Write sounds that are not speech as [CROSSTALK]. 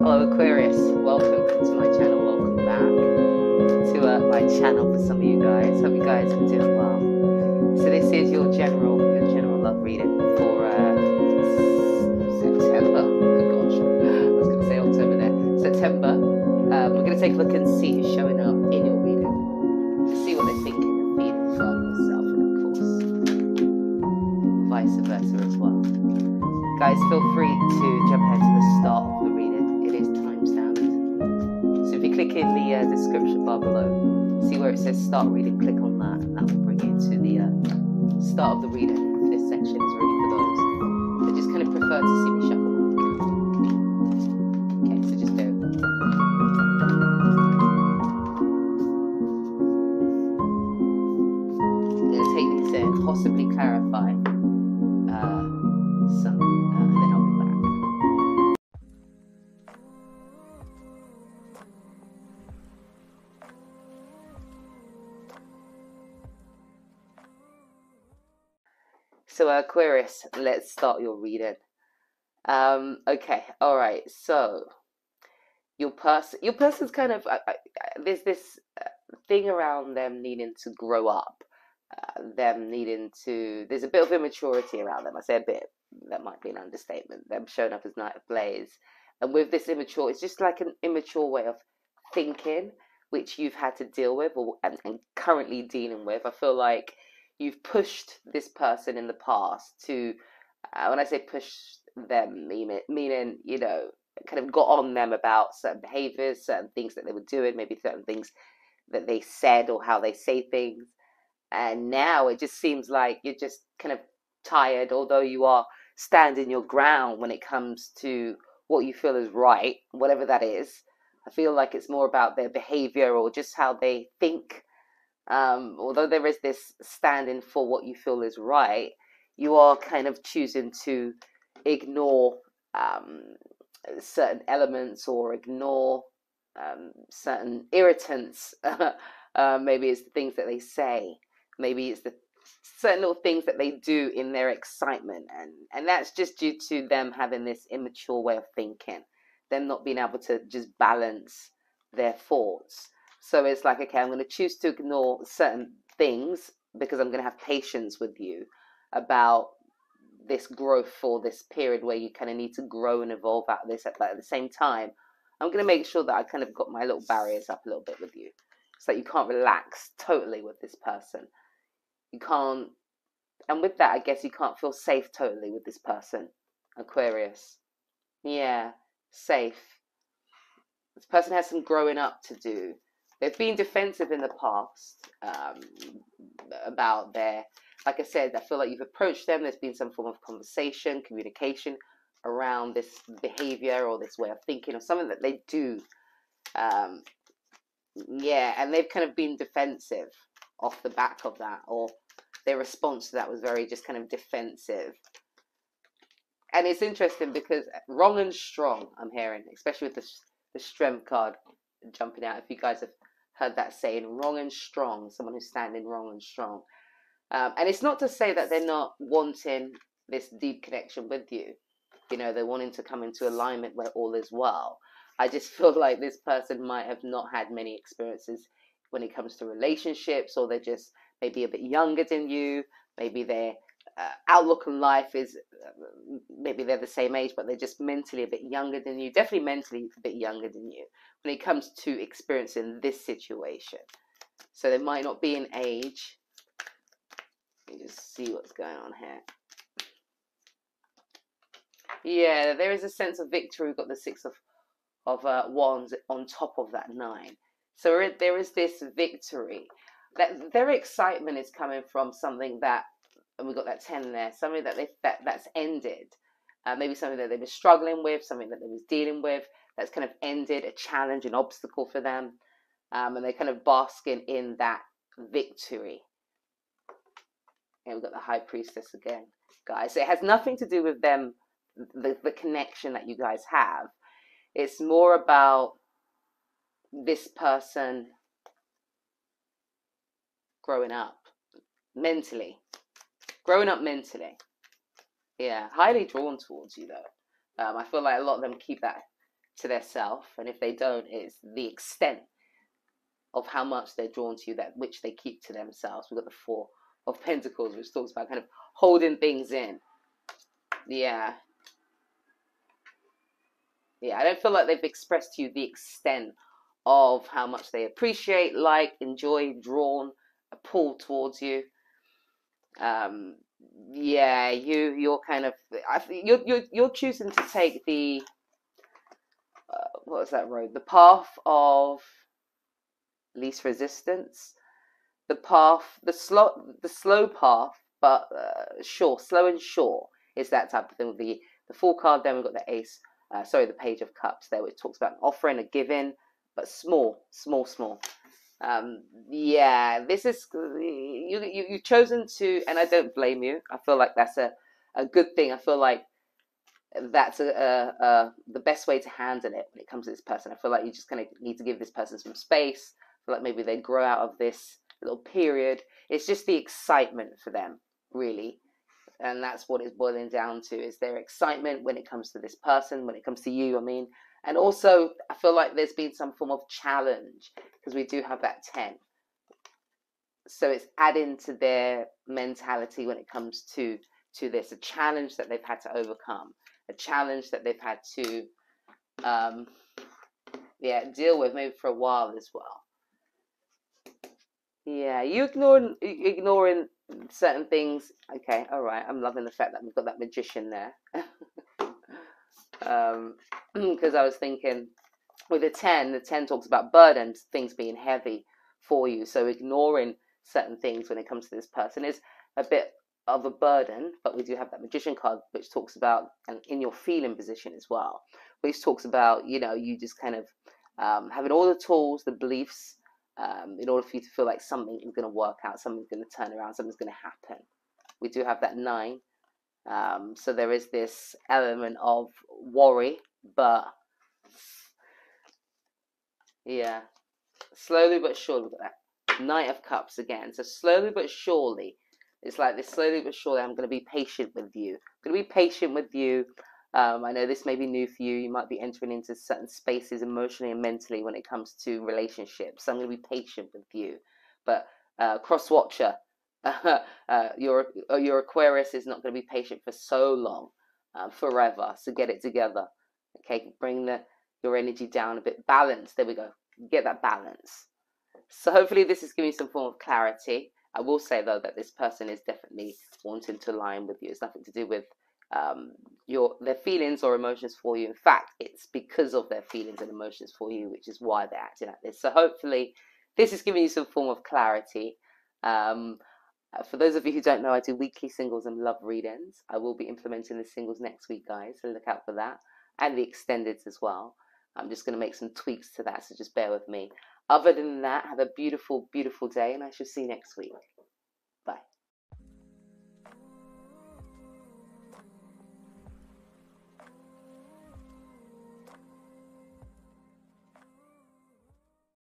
Hello Aquarius, welcome to my channel, welcome back to uh, my channel for some of you guys. Hope you guys are doing well. So this is your general, your general love reading for uh, September. Good gosh, I was going to say October there. September. Um, we're going to take a look and see who's showing up in your reading. To see what they're thinking and feeling for yourself, and of course, vice versa as well. Guys, feel free to jump ahead to the start if you click in the uh, description bar below, see where it says start reading, click on that, and that will bring you to the uh, start of the reading. This section is really for those that just kind of prefer to see me shuffle. So, Aquarius, let's start your reading. Um, okay, all right. So, your person, your person's kind of uh, uh, there's this uh, thing around them needing to grow up, uh, them needing to. There's a bit of immaturity around them. I say a bit. That might be an understatement. Them showing up as Knight of Blaze, and with this immature, it's just like an immature way of thinking, which you've had to deal with or and, and currently dealing with. I feel like you've pushed this person in the past to. Uh, when I say push them, meaning meaning you know kind of got on them about certain behaviors, certain things that they were doing, maybe certain things that they said or how they say things. And now it just seems like you're just kind of tired, although you are standing your ground when it comes to what you feel is right, whatever that is. I feel like it's more about their behavior or just how they think. Um, although there is this standing for what you feel is right, you are kind of choosing to ignore um, certain elements or ignore um, certain irritants. [LAUGHS] uh, maybe it's the things that they say. Maybe it's the certain little things that they do in their excitement, and and that's just due to them having this immature way of thinking, them not being able to just balance their thoughts. So it's like, okay, I'm going to choose to ignore certain things because I'm going to have patience with you about this growth for this period where you kind of need to grow and evolve out of this. But at the same time, I'm going to make sure that I kind of got my little barriers up a little bit with you so that you can't relax totally with this person. You can't, and with that, I guess you can't feel safe totally with this person, Aquarius. Yeah, safe. This person has some growing up to do. They've been defensive in the past um, about their like I said, I feel like you've approached them. There's been some form of conversation, communication around this behavior or this way of thinking or something that they do. Um, yeah, and they've kind of been defensive off the back of that, or their response to that was very just kind of defensive. And it's interesting because wrong and strong, I'm hearing, especially with the, the strength card jumping out. If you guys have heard that saying, wrong and strong, someone who's standing wrong and strong. Um, and it's not to say that they're not wanting this deep connection with you. You know, they're wanting to come into alignment where all is well. I just [LAUGHS] feel like this person might have not had many experiences when it comes to relationships, or they're just maybe a bit younger than you. Maybe their uh, outlook on life is uh, maybe they're the same age, but they're just mentally a bit younger than you. Definitely mentally a bit younger than you when it comes to experiencing this situation. So they might not be in age, let me just see what's going on here. Yeah, there is a sense of victory. We've got the six of of uh, wands on top of that nine. So there is this victory. That their excitement is coming from something that, and we've got that ten there. Something that they that that's ended. Uh, maybe something that they were struggling with, something that they was dealing with that's kind of ended, a challenge, an obstacle for them, um, and they're kind of basking in that victory. And we've got the high priestess again, guys. It has nothing to do with them, the, the connection that you guys have. It's more about this person growing up mentally. Growing up mentally. Yeah, highly drawn towards you though. Um, I feel like a lot of them keep that to their self, and if they don't, it's the extent of how much they're drawn to you that which they keep to themselves. We've got the four of Pentacles, which talks about kind of holding things in. Yeah. Yeah, I don't feel like they've expressed to you the extent of how much they appreciate, like, enjoy, drawn, a pull towards you. Um, yeah, you you're kind of I you're you're you're choosing to take the uh, what was that road? The path of least resistance, the path, the slow the slow path, but uh, sure, slow and sure is that type of thing. The the Fool card, then we've got the ace, uh, sorry, the page of cups there, which talks about offering, a giving, but small, small, small. Um, yeah, this is you, you you've chosen to, and I don't blame you. I feel like that's a a good thing. I feel like that's a, a, a the best way to handle it when it comes to this person. I feel like you just kind of need to give this person some space. I feel like maybe they grow out of this little period. It's just the excitement for them, really, and that's what it's boiling down to. Is their excitement when it comes to this person, when it comes to you. I mean, and also, I feel like there's been some form of challenge because we do have that 10. So it's adding to their mentality when it comes to to this, a challenge that they've had to overcome, a challenge that they've had to um, yeah, deal with maybe for a while as well. Yeah, you ignoring ignoring certain things. Okay, all right. I'm loving the fact that we've got that magician there. [LAUGHS] um, because I was thinking with the 10, the 10 talks about burdens, things being heavy for you. So ignoring certain things when it comes to this person is a bit of a burden, but we do have that magician card which talks about and in your feeling position as well, which talks about, you know, you just kind of um, having all the tools, the beliefs, um, in order for you to feel like something is going to work out, something's going to turn around, something's going to happen. We do have that nine. Um, so there is this element of worry but yeah, slowly but surely, that Knight of Cups again. So slowly but surely, it's like this slowly but surely, I'm going to be patient with you. I'm going to be patient with you. Um, I know this may be new for you. You might be entering into certain spaces emotionally and mentally when it comes to relationships. So I'm going to be patient with you. But uh, cross watcher, [LAUGHS] uh, your your Aquarius is not going to be patient for so long, uh, forever. So get it together. Okay, bring the your energy down a bit. Balance. There we go. Get that balance. So hopefully this is giving you some form of clarity. I will say though that this person is definitely wanting to align with you. It's nothing to do with um, your their feelings or emotions for you. In fact, it's because of their feelings and emotions for you, which is why they're acting like this. So hopefully, this is giving you some form of clarity. Um, uh, for those of you who don't know, I do weekly singles and love readings. I will be implementing the singles next week, guys, so look out for that and the extendeds as well. I'm just going to make some tweaks to that, so just bear with me. Other than that, have a beautiful, beautiful day, and I shall see you next week.